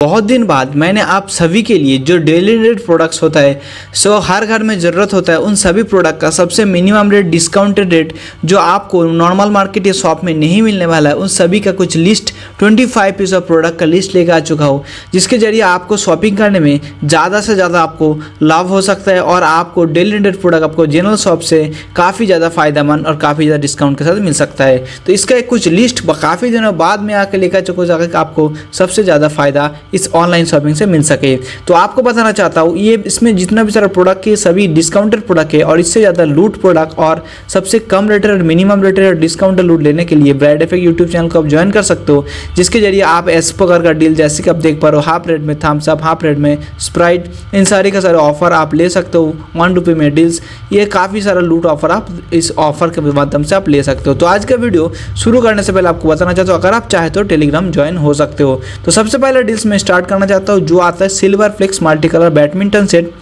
बहुत दिन बाद मैंने आप सभी के लिए जो डेली रेट प्रोडक्ट्स होता है सो हर घर में ज़रूरत होता है, उन सभी प्रोडक्ट का सबसे मिनिमम रेट डिस्काउंटेड रेट जो आपको नॉर्मल मार्केट या शॉप में नहीं मिलने वाला है, उन सभी का कुछ लिस्ट 25 पीस ऑफ़ प्रोडक्ट का लिस्ट लेकर आ चुका हूँ, जिसके ज़रिए आपको शॉपिंग करने में ज़्यादा से ज़्यादा आपको लाभ हो सकता है और आपको डेली रेट प्रोडक्ट आपको जनरल शॉप से काफ़ी ज़्यादा फ़ायदेमंद और काफ़ी ज़्यादा डिस्काउंट के साथ मिल सकता है। तो इसका एक कुछ लिस्ट काफ़ी दिनों बाद में आकर लेकर चुका आपको सबसे ज़्यादा फ़ायदा इस ऑनलाइन शॉपिंग से मिल सके। तो आपको बताना चाहता हूँ, ये इसमें जितना भी सारा प्रोडक्ट है सभी डिस्काउंटेड प्रोडक्ट है और इससे ज़्यादा लूट प्रोडक्ट और सबसे कम रेटेड और मिनिमम रेटेड और डिस्काउंटेड लूट लेने के लिए ब्राइड इफ़ेक्ट यूट्यूब चैनल को आप ज्वाइन कर सकते हो, जिसके ज़रिए आप एस प्रकार का डील जैसे कि आप देख पा रहे हो हाफ़ रेट में थम्स अप हाफ़ रेट में स्प्राइट इन सारे का सारे ऑफ़र आप ले सकते हो वन रुपये में डील्स ये काफ़ी सारा लूट ऑफ़र आप इस ऑफ़र के माध्यम से आप ले सकते हो। तो आज का वीडियो शुरू करने से पहले आपको बताना चाहता हूँ, अगर आप चाहे तो टेलीग्राम ज्वाइन हो सकते हो। तो सबसे पहले डील्स में स्टार्ट करना चाहता हूँ, जो आता है silver flex multi colour badminton set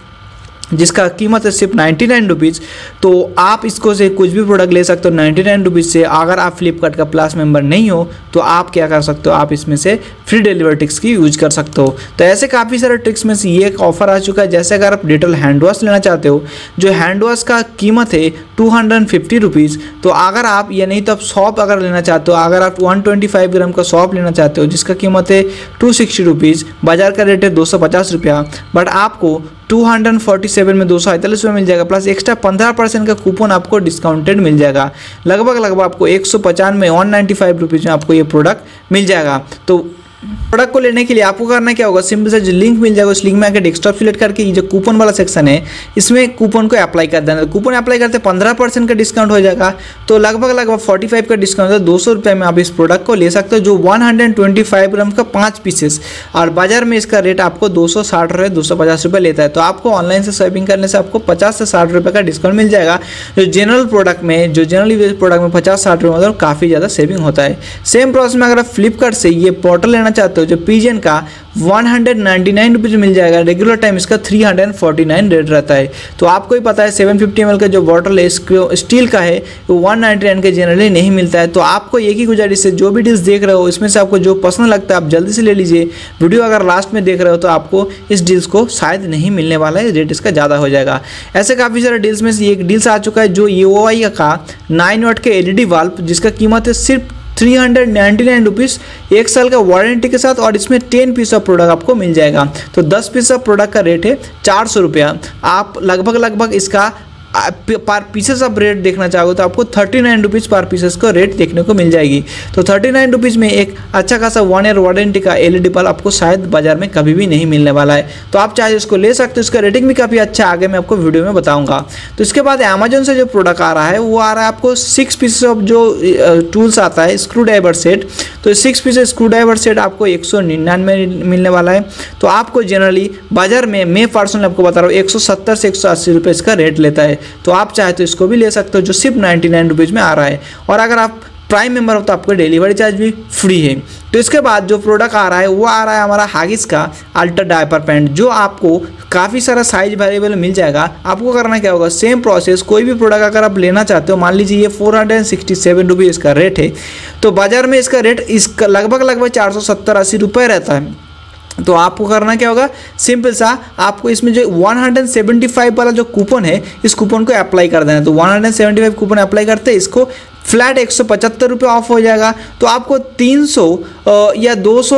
जिसका कीमत है सिर्फ़ नाइन्टी नाइन रुपीज़ तो आप इसको से कुछ भी प्रोडक्ट ले सकते हो नाइन्टी नाइन रुपीज़ से। अगर आप फ्लिपकार्ट का प्लस मेंबर नहीं हो तो आप क्या कर सकते हो, आप इसमें से फ्री डिलीवरी ट्रिक्स की यूज़ कर सकते हो। तो ऐसे काफ़ी सारे ट्रिक्स में से ये एक ऑफ़र आ चुका है। जैसे अगर आप डिटेल हैंड वॉश लेना चाहते हो, जो हैंड वॉश का कीमत है टू हंड्रेड फिफ्टी रुपीज़ तो अगर आप, या नहीं तो आप सॉप अगर लेना चाहते हो, अगर आप वन ट्वेंटी फाइव ग्राम का सॉप लेना चाहते हो, जिसका कीमत है टू सिक्सटी रुपीज़ बाज़ार का रेट है दो सौ पचास रुपया बट आपको टू हंड्रेड फोर्टी सेवन में दो सौ अड़तालीस रुपये मिल जाएगा प्लस एक्स्ट्रा पंद्रह परसेंट का कूपन आपको डिस्काउंटेड मिल जाएगा। लगभग लगभग आपको एक सौ पचानवे वन नाइन्टी फाइव रुपीज़ में आपको ये प्रोडक्ट मिल जाएगा। तो प्रोडक्ट को लेने के लिए आपको करना क्या होगा? सिंपल से जो लिंक मिल जाएगा, उस लिंक में आकर डेस्कटॉप सिलेक्ट करके जो कूपन वाला सेक्शन है, इसमें कूपन को अप्लाई कर देना। कूपन अप्लाई करते पंद्रह परसेंट का डिस्काउंट हो जाएगा तो लगभग लगभग फोर्टी फाइव का डिस्काउंट है, दो सौ रुपये में आप इस प्रोडक्ट को ले सकते हो, जो one hundred twenty five gram का पाँच पीसेस और बाज़ार में इसका रेट आपको दो सौ साठ रुपये दो सौ पचास रुपये लेता है तो आपको ऑनलाइन से शॉपिंग करने से आपको पचास से साठ रुपये का डिस्काउंट मिल जाएगा। जो जनरल प्रोडक्ट में, जो जनरल प्रोडक्ट में पचास साठ रुपये मतलब काफ़ी ज़्यादा सेविंग होता है। सेम प्रोसेस में अगर आप फ्लिपकार्ट से ये पोर्टल लेना चाहते हो जो पीजन का वन हंड्रेड मिल जाएगा रेगुलर टाइम इसका three hundred forty nine rate रहता है। तो आपको ही पता है सेवन फिफ्टी का जो बॉटल है स्टील का है, वो वन नाइन्टी जनरली नहीं मिलता है। तो आपको एक ही गुजारिश है जो भी डील्स देख रहे हो, इसमें से आपको जो पसंद लगता है, आप जल्दी से ले लीजिए। वीडियो अगर लास्ट में देख रहे हो तो आपको इस डील्स को शायद नहीं मिलने वाला है रेट इसका ज़्यादा हो जाएगा। ऐसे काफ़ी सारे डील्स में से एक डील्स आ चुका है, जो ये का नाइन वाट के एलईडी वाल्व जिसका कीमत है सिर्फ़ three hundred ninety nine rupees एक साल का वारंटी के साथ और इसमें टेन पीस ऑफ़ प्रोडक्ट आपको मिल जाएगा। तो दस पीस ऑफ़ प्रोडक्ट का रेट है चार सौ रुपया। आप लगभग लगभग इसका पर पीसेस आप रेट देखना चाहोगे तो आपको thirty nine rupees per pieces का रेट देखने को मिल जाएगी। तो थर्टी नाइन रुपीज़ में एक अच्छा खासा वन ईयर वारंटी का एलईडी बल्ब आपको शायद बाज़ार में कभी भी नहीं मिलने वाला है। तो आप चाहे इसको ले सकते हो इसका रेटिंग भी काफ़ी अच्छा आगे मैं आपको वीडियो में बताऊँगा। तो इसके बाद अमेजोन से जो प्रोडक्ट आ रहा है, वो आ रहा है आपको सिक्स पीसेस ऑफ़ जो टूल्स आता है स्क्रू ड्राइवर सेट तो six piece screwdriver set आपको एक सौ निन्यानवे मिलने वाला है। तो आपको जनरली बाज़ार में, मैं पर्सनली आपको बता रहा हूँ, एक सौ सत्तर से एक सौ इसका रेट लेता है। तो आप चाहे तो इसको भी ले सकते हो, जो सिर्फ़ नाइन्टी नाइन में आ रहा है। और अगर आप प्राइम मेंबर हो तो आपको डिलीवरी चार्ज भी फ्री है। तो इसके बाद जो प्रोडक्ट आ रहा है, वो आ रहा है हमारा हागिस का अल्ट्रा डायपर पैंट जो आपको काफ़ी सारा साइज़ अवेलेबल मिल जाएगा। आपको करना क्या होगा सेम प्रोसेस कोई भी प्रोडक्ट अगर आप लेना चाहते हो, मान लीजिए ये four hundred sixty seven rupees इसका रेट है तो बाज़ार में इसका रेट इसका लगभग लगभग चार सौ सत्तर अस्सी रुपये रहता है। तो आपको करना क्या होगा सिंपल सा, आपको इसमें जो 175 वाला जो कूपन है, इस कूपन को अप्लाई कर देना तो 175 कूपन अप्लाई करते हैं, इसको फ्लैट एक सौ पचहत्तर रुपये ऑफ़ हो जाएगा। तो आपको तीन सौ या दो सौ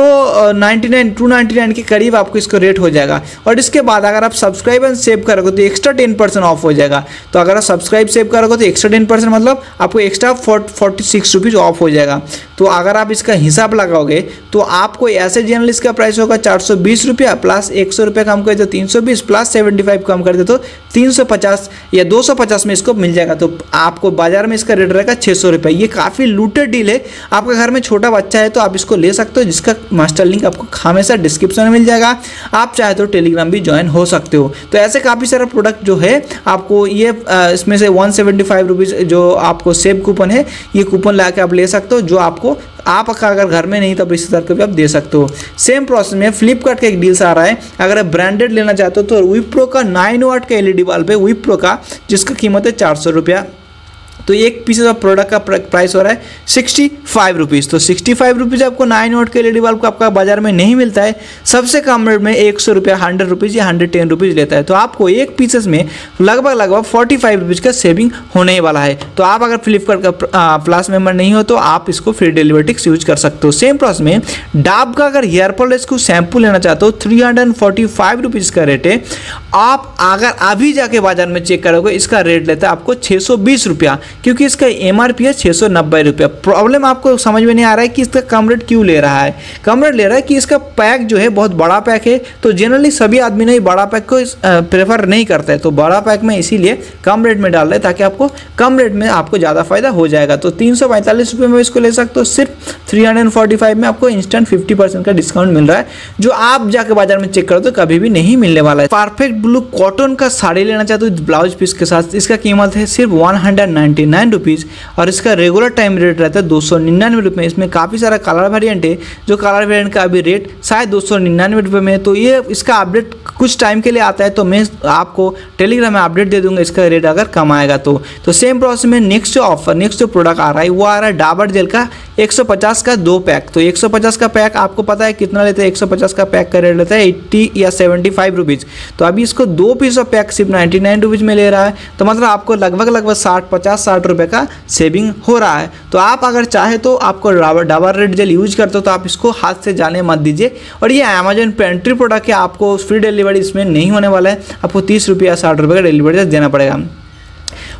ninety nine, two ninety nine के करीब आपको इसका रेट हो जाएगा। और इसके बाद अगर आप सब्सक्राइब एंड सेव करोगे तो एक्स्ट्रा टेन परसेंट ऑफ़ हो जाएगा। तो अगर आप सब्सक्राइब सेव करोगे तो एक्स्ट्रा टेन परसेंट मतलब आपको extra forty six rupees off हो जाएगा। तो अगर आप इसका हिसाब लगाओगे तो आपको ऐसे जनरल इसका प्राइस होगा चार सौ बीस रुपया प्लस एक सौ रुपये कम कर दे, तीन सौ बीस प्लस सेवेंटी फाइव कम कर दे तो तीन सौ पचास या दो सौ पचास में इसको मिल जाएगा। तो आपको बाज़ार में इसका रेट रहेगा छः सौ रुपये ये काफ़ी लूटेड डील है। आपके घर में छोटा बच्चा है तो आप इसको ले सकते हो, जिसका मास्टर लिंक आपको हमेशा डिस्क्रिप्शन में मिल जाएगा। आप चाहे तो टेलीग्राम भी ज्वाइन हो सकते हो। तो ऐसे काफ़ी सारा प्रोडक्ट जो है, आपको ये इसमें से वन सेवेंटी जो आपको सेव कूपन है, ये कूपन ला आप ले सकते हो, जो आपको, आप अगर घर में नहीं तो रिश्तेदार को भी आप दे सकते हो। सेम प्रोसेस में फ्लिपकार्ट का एक डील्स आ रहा है। अगर आप ब्रांडेड लेना चाहते हो तो विप्रो का नाइन वाट का एलईडी बल्ब है विप्रो का, जिसका कीमत है चार सौ रुपया। तो एक पीसेस ऑफ़ प्रोडक्ट का प्राइस हो रहा है सिक्सटी फाइव रुपीज़ तो सिक्सटी फाइव रुपीज़ आपको नाइन वोट के एलईडी बल्ब को आपका बाज़ार में नहीं मिलता है। सबसे कम रेट में एक सौ रुपया हंड्रेड रुपीज़ या हंड्रेड टेन रुपीज़ लेता है। तो आपको एक पीसेस में लगभग लगभग फोर्टी फाइव रुपीज़ का सेविंग होने वाला है। तो आप अगर फ्लिपकार्ट का प्लस मेंबर नहीं हो तो आप इसको फ्री डिलीवरी टिक्स यूज़ कर सकते हो। सेम प्रोसेस में डाब का अगर हेयर पॉल इसको शैम्पू लेना चाहते हो three hundred forty five rupees का रेट है। आप अगर अभी जाके बाज़ार में चेक करोगे, इसका रेट लेता है आपको छः सौ बीस रुपया। क्योंकि इसका एम आर पी है छः सौ नब्बे रुपया। प्रॉब्लम आपको समझ में नहीं आ रहा है कि इसका कम रेट क्यों ले रहा है। कम रेट ले रहा है कि इसका पैक जो है बहुत बड़ा पैक है तो जनरली सभी आदमी नहीं बड़ा पैक को प्रेफर नहीं करता है। तो बड़ा पैक में इसीलिए कम रेट में डाल रहे ताकि आपको कम रेट में आपको ज़्यादा फ़ायदा हो जाएगा। तो तीन सौ पैंतालीस रुपये में इसको ले सकते हो। सिर्फ़ थ्री हंड्रेड फोर्टी फाइव में आपको इंस्टेंट फिफ्टी परसेंट का डिस्काउंट मिल रहा है, जो आप जाके बाज़ार में चेक करो तो कभी भी नहीं मिलने वाला है। परफेक्ट ब्लू कॉटन का साड़ी लेना चाहते हो, ब्लाउज पीस के साथ, इसका कीमत है सिर्फ़ वन हंड्रेड नाइन्टी नाइन और इसका रेगुलर टाइम रेट रहता है दो सौ निन्यानवे रुपये इसमें काफ़ी सारा कलर वेरियंट है। जो कलर वेरियंट का अभी रेट शायद दो सौ निन्यानवे रुपये में तो ये इसका अपडेट कुछ टाइम के लिए आता है। तो मैं आपको टेलीग्राम में अपडेट दे दूँगा इसका रेट अगर कम आएगा तो। तो सेम प्रोसेस में नेक्स्ट जो ऑफ़र नेक्स्ट जो प्रोडक्ट आ रहा है, वो आ रहा है डाबर जेल का 150 का दो पैक तो 150 का पैक आपको पता है कितना लेते हैं? 150 का पैक का रेट लेता है 80 या 75 फाइव रुपीज़ तो अभी इसको दो पीस ऑफ़ पैक सिर्फ़ 99 नाइन में ले रहा है। तो मतलब आपको लगभग लगभग साठ पचास, साठ रुपये का सेविंग हो रहा है। तो आप अगर चाहे तो आपको डाबर रेड जेल यूज़ करते हो तो आप इसको हाथ से जाने मत दीजिए। और ये पे एंट्री प्रोडक्ट है आपको फ्री डिलीवरी इसमें नहीं होने वाला है। आपको तीस रुपया साठ रुपये का डिलीवरी देना पड़ेगा।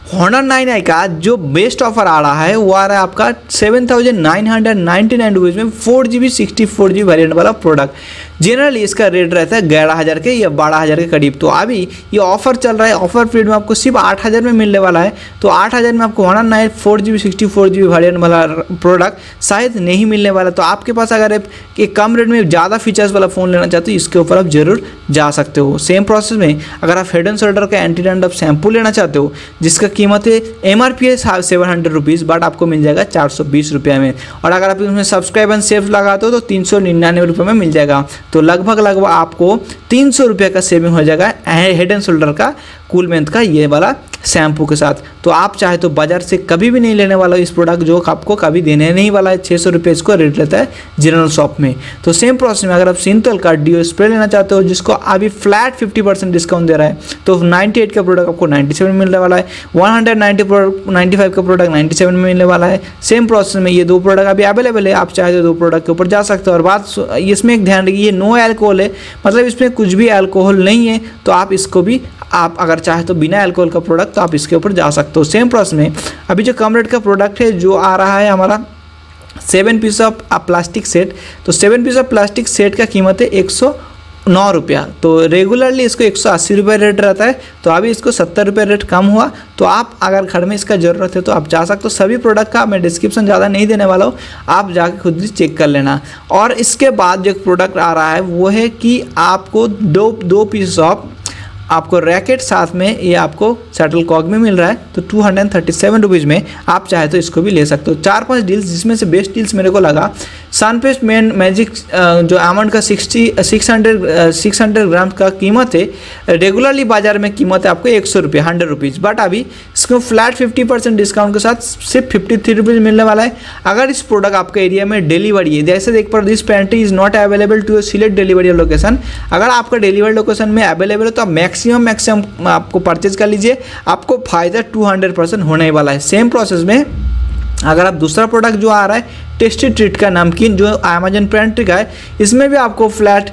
हॉनर नाइन आई का जो बेस्ट ऑफ़र आ रहा है, वो आ रहा है आपका seven thousand nine hundred ninety nine rupees में four G B sixty four G variant वाला प्रोडक्ट जनरली इसका रेट रहता है ग्यारह हज़ार के या बारह हज़ार के करीब। तो अभी ये ऑफ़र चल रहा है ऑफ़र पीरियड में आपको सिर्फ़ आठ हज़ार में मिलने वाला है। तो आठ हज़ार में आपको Honor nine four G B sixty four G B variant वाला प्रोडक्ट शायद नहीं मिलने वाला। तो आपके पास अगर एक कम रेट में ज़्यादा फीचर्स वाला फ़ोन लेना चाहते हो, इसके ऊपर आप ज़रूर जा सकते हो। सेम प्रोसेस में अगर आप हेड एंड शोल्डर का एंटी डैंड शैम्पू लेना चाहते हो, जिसका कीमत है एम आर पी है सेवन हंड्रेड रुपीज़ बट आपको मिल जाएगा चार सौ बीस रुपये में। और अगर आप इसमें सब्सक्राइब एंड सेव लगाते हो तो तीन सौ निन्यानवे रुपये में मिल जाएगा। तो लगभग लगभग आपको तीन सौ रुपये का सेविंग हो जाएगा हेड एंड शोल्डर का कूल मेंथ का ये वाला शैम्पू के साथ। तो आप चाहे तो बाज़ार से कभी भी नहीं लेने वाला इस प्रोडक्ट जो आपको कभी देने नहीं वाला है छः सौ रुपये इसको रेट लेता है जनरल शॉप में। तो सेम प्रोसेस में अगर आप सिंतल का डीओ स्प्रे लेना चाहते हो, जिसको अभी फ्लैट फिफ्टी परसेंट डिस्काउंट दे रहा है तो नाइन्टी एट का प्रोडक्ट आपको नाइन्टी सेवन मिलने वाला है one hundred ninety product ninety five का प्रोडक्ट नाइन्टी सेवन में मिलने वाला है। सेम प्रोसेस में ये दो प्रोडक्ट अभी अवेलेबल है, आप चाहे तो दो प्रोडक्ट के ऊपर जा सकते हो। और बात इसमें एक ध्यान रखिए, ये नो एल्कोहल है मतलब इसमें कुछ भी एल्कोहल नहीं है तो आप इसको भी, आप अगर चाहे तो बिना अल्कोहल का प्रोडक्ट तो आप इसके ऊपर जा सकते हो। सेम प्रोसेस में अभी जो कम रेट का प्रोडक्ट है, जो आ रहा है हमारा seven piece of plastic set तो seven piece of plastic set का कीमत है एक सौ नौ रुपया। तो रेगुलरली इसको एक सौ अस्सी रुपये रेट रहता है तो अभी इसको सत्तर रुपये रेट कम हुआ। तो आप अगर घर में इसका ज़रूरत है तो आप जा सकते हो। सभी प्रोडक्ट का मैं डिस्क्रिप्शन ज़्यादा नहीं देने वाला हूँ, आप जाके खुद ही चेक कर लेना। और इसके बाद जो प्रोडक्ट आ रहा है, वो है कि आपको दो दो पीस ऑफ़ आपको रैकेट साथ में ये आपको सेटल कॉक में मिल रहा है। तो two hundred thirty seven rupees में आप चाहे तो इसको भी ले सकते हो। चार पाँच डील्स जिसमें से बेस्ट डील्स मेरे को लगा सनपेस्ट मेन मैजिक जो आमंड का sixty six hundred six hundred gram का कीमत है रेगुलरली बाज़ार में कीमत है आपको एक सौ रुपये हंड्रेड रुपीज़ बट अभी इसको फ्लैट फिफ्टी परसेंट डिस्काउंट के साथ सिर्फ़ फिफ्टी थ्री रुपीज़ मिलने वाला है। अगर इस प्रोडक्ट आपके एरिया में डिलीवरी है, जैसे देख पर this pantry is not available to select delivery location अगर आपका डिलीवरी लोकेशन में अवेलेबल है तो आप मैक्सिमम मैक्सिमम आपको परचेज कर लीजिए। आपको फ़ायदा टू हंड्रेड परसेंट होने वाला है। सेम प्रोसेस में अगर आप दूसरा प्रोडक्ट जो आ रहा है टेस्टी ट्रीट का नमकीन जो अमेजन पेंट्री का है, इसमें भी आपको फ्लैट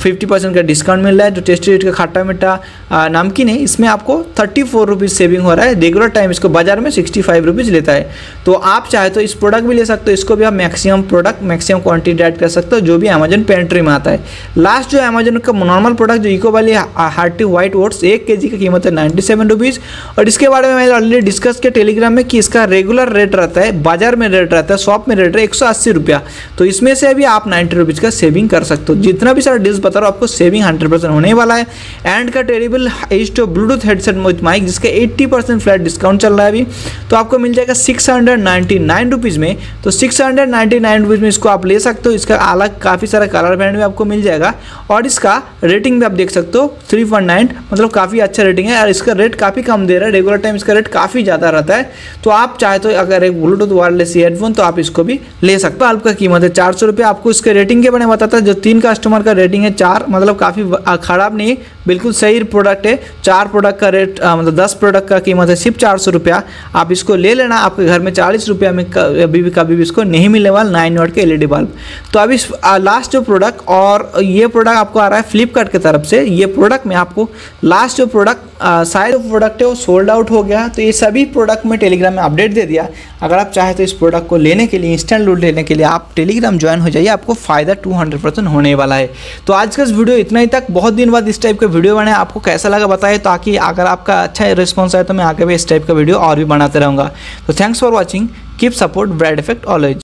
फिफ्टी परसेंट का डिस्काउंट मिल रहा है। जो टेस्टी ट्रीट का खट्टा मीठा नमकीन है, इसमें आपको थर्टी फोर रुपीज़ सेविंग हो रहा है। रेगुलर टाइम इसको बाज़ार में सिक्सटी फाइव रुपीज़ लेता है। तो आप चाहे तो इस प्रोडक्ट भी ले सकते हो, इसको भी आप maximum product maximum quantity add कर सकते हो, जो भी अमेजन पेंट्री में आता है। लास्ट जो अमेजन का नॉर्मल प्रोडक्ट जो इको वाली हार्टी व्हाइट ओट्स एक के की कीमत है नाइन्टी सेवन रुपीज़ और इसके बारे में मैंने ऑलरेडी डिस्कस किया टेलीग्राम में कि इसका रेगुलर रेट रहता है, बाज़ार में रेट रहता है शॉप शॉप में रेट है एक सौ अस्सी रुपया। तो इसमें से अभी आप नाइन्टी रुपीज़ का सेविंग कर सकते हो। जितना भी सारा डील्स बता रहा हूँ, आपको सेविंग हंड्रेड परसेंट होने वाला है। एंड का terrible H two Bluetooth headset with mic जिसका एट्टी परसेंट फ्लैट डिस्काउंट चल रहा है अभी तो आपको मिल जाएगा six hundred ninety nine rupees में। तो six hundred ninety nine rupees में इसको आप ले सकते हो। इसका अलग काफ़ी सारा कलर ब्रांड भी आपको मिल जाएगा। और इसका रेटिंग भी आप देख सकते हो थ्री पॉइंट नाइन मतलब काफ़ी अच्छा रेटिंग है। और इसका रेट काफ़ी कम दे रहा है। रेगुलर टाइम इसका रेट काफ़ी ज़्यादा रहता है। तो आप चाहे तो अगर एक ब्लूटूथ वायरलेस हेडफोन तो आप इसको भी ले सकते हो। आपका कीमत है चार सौ रुपये। आपको इसके रेटिंग के बने बताता है। जो तीन कस्टमर का रेटिंग है, चार मतलब काफ़ी ख़राब नहीं बिल्कुल सही प्रोडक्ट है। चार प्रोडक्ट का रेट मतलब दस प्रोडक्ट का कीमत है सिर्फ़ चार सौ रुपया। आप इसको ले लेना, आपके घर में चालीस रुपया में अभी भी, कभी भी इसको नहीं मिलने वाला नाइन वाट के एलईडी बल्ब तो अभी लास्ट जो प्रोडक्ट और ये प्रोडक्ट आपको आ रहा है फ्लिपकार्ट की तरफ़ से, ये प्रोडक्ट में आपको लास्ट जो प्रोडक्ट शायद प्रोडक्ट है वो सोल्ड आउट हो गया। तो ये सभी प्रोडक्ट में टेलीग्राम में अपडेट दे दिया। अगर आप चाहे तो इस प्रोडक्ट को लेने के लिए इंस्टेंट लूट लेने के लिए आप टेलीग्राम ज्वाइन हो जाइए, आपको फ़ायदा टू होने वाला है। तो आज का इस वीडियो इतना ही तक। बहुत दिन बाद इस टाइप का वीडियो बने आपको कैसा लगा बताए ताकि अगर आपका अच्छा रिस्पॉन्स आए तो मैं आगे भी इस टाइप का वीडियो और भी बनाते रहूँगा। तो thanks for watching keep support bread effect always